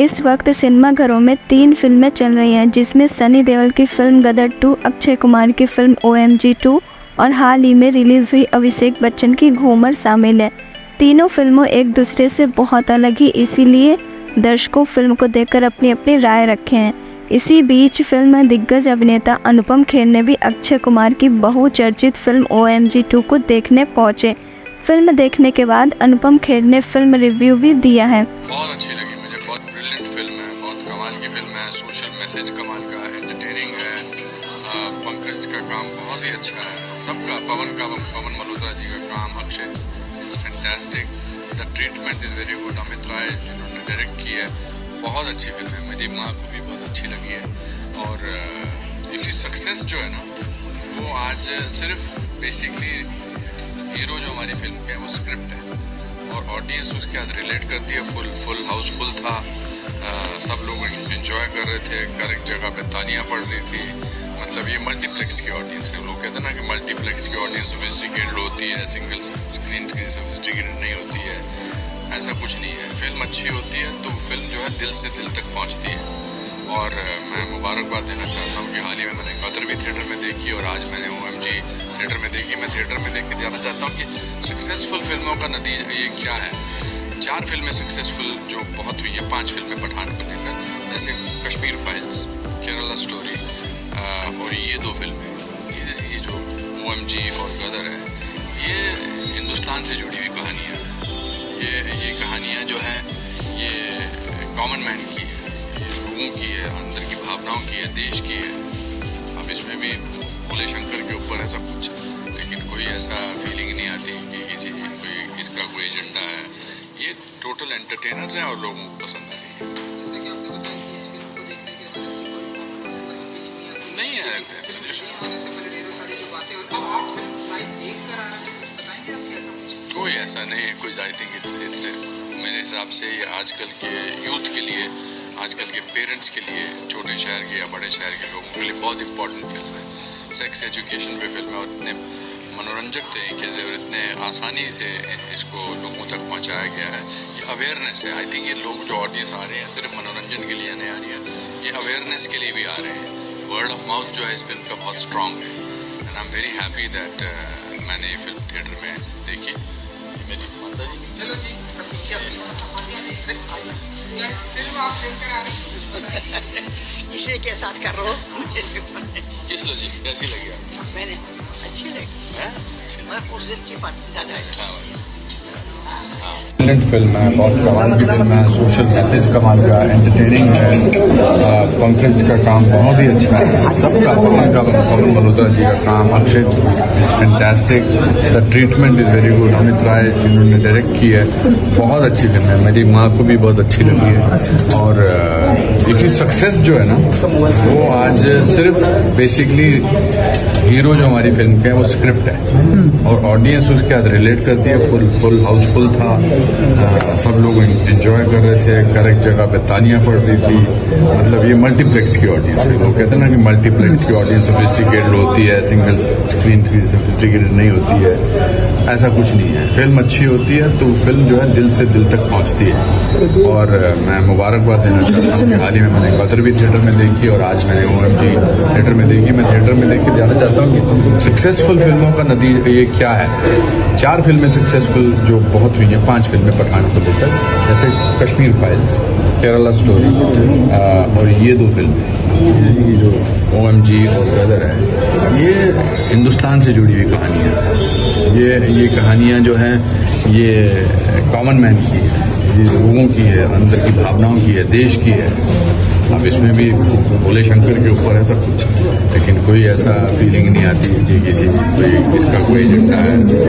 इस वक्त सिनेमा घरों में तीन फ़िल्में चल रही हैं, जिसमें सनी देओल की फ़िल्म गदर टू, अक्षय कुमार की फ़िल्म ओ एम जी टू और हाल ही में रिलीज़ हुई अभिषेक बच्चन की घूमर शामिल है। तीनों फ़िल्मों एक दूसरे से बहुत अलग ही, इसीलिए दर्शकों फ़िल्म को देखकर अपनी अपनी राय रखे हैं। इसी बीच फ़िल्म दिग्गज अभिनेता अनुपम खेर ने भी अक्षय कुमार की बहुचर्चित फ़िल्म ओ एम जी टू को देखने पहुँचे। फ़िल्म देखने के बाद अनुपम खेर ने फ़िल्म रिव्यू भी दिया है। बहुत अच्छी लगी। मैसेज कमाल का एंटरटेनिंग है। पंकज का काम बहुत ही अच्छा है। सबका, पवन का, पवन मल्होत्रा जी का काम, Akshay is fantastic the treatment is very good Amit Rai जिन्होंने डायरेक्ट किया है, बहुत अच्छी फ़िल्म है। मेरी माँ को भी बहुत अच्छी लगी है। और इसकी सक्सेस जो है ना, वो आज सिर्फ़ बेसिकली हीरो जो हमारी फ़िल्म के है, वो स्क्रिप्ट है। और ऑडियंस उसके साथ रिलेट करती है। फुल फुल हाउसफुल था। सब लोग इन्जॉय कर रहे थे हर एक जगह पे तालियाँ पड़ रही थी। मतलब ये मल्टीप्लेक्स की ऑडियंस है। लोग कहते ना कि मल्टीप्लेक्स की ऑडियंस सोफिस्टिकेटेड होती है सिंगल स्क्रीन की सोफिस्टिकेटेड नहीं होती है। ऐसा कुछ नहीं है। फ़िल्म अच्छी होती है तो फ़िल्म जो है दिल से दिल तक पहुँचती है। और मैं मुबारकबाद देना चाहता हूँ कि हाल ही में मैंने कदर भी थिएटर में देखी और आज मैंने ओ एम जी थिएटर में देखी। मैं थिएटर में देख के जाना चाहता हूँ कि सक्सेसफुल फ़िल्मों का नतीजा ये क्या है? चार फ़िल्में सक्सेसफुल जो बहुत हुई है पाँच फ़िल्में पठान को लेकर जैसे कश्मीर फाइल्स केरला स्टोरी और ये दो फ़िल्में ये, ये जो ओ एम जी और गदर है ये हिंदुस्तान से जुड़ी हुई कहानियाँ हैं। ये ये कहानियाँ जो हैं ये कॉमन मैन की है ये लोगों की है अंदर की भावनाओं की है देश की है। अब इसमें भी भोले शंकर के ऊपर है सब कुछ लेकिन कोई ऐसा फीलिंग नहीं आती कि किसी कोई इसका कोई एजेंडा है। ये टोटल एंटरटेनर्स हैं और लोगों को पसंद आ रही है नहीं है। कोई ऐसा नहीं है कोई आई थिंक इट्स इट्स मेरे हिसाब से ये आजकल के यूथ के लिए आजकल के पेरेंट्स के लिए छोटे शहर के या बड़े शहर के लोगों के लिए बहुत इंपॉर्टेंट फ़िल्म है। सेक्स एजुकेशन पे फ़िल्म है और इतने मनोरंजक तरीके से और इतने आसानी से इसको लोगों तक पहुँचाया गया है। ये अवेयरनेस है। आई थिंक ये लोग जो ऑडियंस आ रहे हैं सिर्फ़ मनोरंजन के लिए नहीं आ रही है। ये अवेयरनेस के लिए भी आ रहे हैं। वर्ड ऑफ़ माउथ जो है इस फ़िल्म का बहुत स्ट्रॉन्ग है। And I am very happy that मैंने ये फ़िल्म थिएटर में देखी। मेरी माता जी। इसी के साथ कर रहा हूँ। किस जी? कैसी लगी मैंने अच्छी लगी। मैं उस दिन की बात से ज़्यादा फ़िल्म है बहुत कमाल की फ़िल्म है सोशल मैसेज कमाल का एंटरटेनिंग है पंकज का काम बहुत ही अच्छा है। सबका पवन का पवन मल्होत्रा जी का काम, Akshay is fantastic the treatment is very good Amit Rai जिन्होंने डायरेक्ट की है, बहुत अच्छी फ़िल्म है। मेरी माँ को भी बहुत अच्छी लगी है। और इसकी सक्सेस जो है ना, वो आज सिर्फ़ बेसिकली हीरो जो हमारी फ़िल्म के है वो स्क्रिप्ट है। और ऑडियंस उसके साथ रिलेट करती है फुल फुल हाउसफुल था। आ, सब लोग एंजॉय कर रहे थे एक जगह पे तालियाँ पड़ रही थी। मतलब ये मल्टीप्लेक्स की ऑडियंस है। लोग कहते हैं ना कि मल्टीप्लेक्स की ऑडियंस सोफिस्टिकेटेड होती है सिंगल स्क्रीन की सोफिस्टिकेटेड नहीं होती है। ऐसा कुछ नहीं है। फ़िल्म अच्छी होती है तो फ़िल्म जो है दिल से दिल तक पहुँचती है। और मैं मुबारकबाद देना चाहता हूँ कि हाल ही में मैंने बदर भी थिएटर में देखी और आज मैंने ओ थिएटर में देखी। मैं थिएटर में देख के जाना चाहता चाहता हूँ सक्सेसफुल फ़िल्मों का नतीजा ये क्या है चार फ़िल्में सक्सेसफुल जो बहुत हुई हैं पाँच फ़िल्में पठान को लेकर जैसे कश्मीर फाइल्स केरला स्टोरी और ये दो फ़िल्में जो ओएमजी और गदर है ये हिंदुस्तान से जुड़ी हुई कहानियाँ ये ये कहानियाँ जो हैं ये कॉमन मैन की है लोगों की है, अंदर की भावनाओं की है, देश की है। अब इसमें भी भोले शंकर के ऊपर है सब कुछ। लेकिन कोई ऐसा फीलिंग नहीं आती कि किसी, कोई, इसका कोई एजेंडा है।